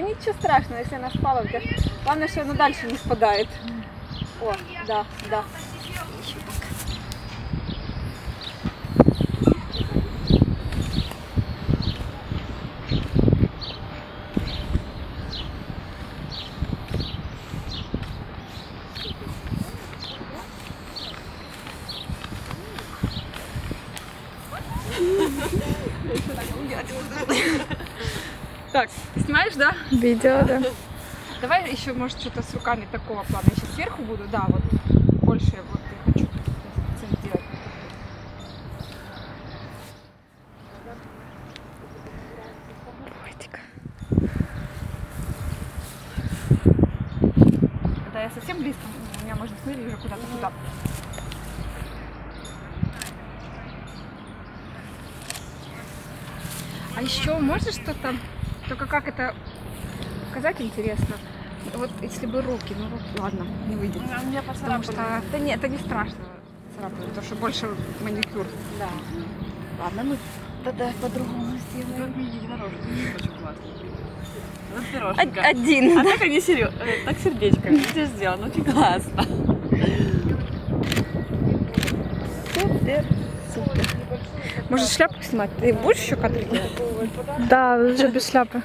ничего страшного, если она спала. Главное, что она дальше не спадает. О, да, да. Ещё так. Снимаешь, да? Видео, да. Давай еще, может, что-то с руками такого плана. Я сейчас сверху буду, да, вот больше вот я хочу акцентировать. Котик. Когда я совсем близко, у меня можно смотреть уже куда-то туда. А еще можно что-то, только как это показать интересно. Вот если бы руки, ну ладно, не выйдет. У меня Потому что, да нет, это не страшно царапать, потому что больше маникюр. Да. Ладно, мы тогда по-другому сделаем. Как мини единорожек. Очень классно. Вот пироженка. Один. А так они серьезно, так сердечко. Видишь, сделано очень классно. Может шляпку снимать? Ты будешь еще кадры делать? Да, уже без шляпы.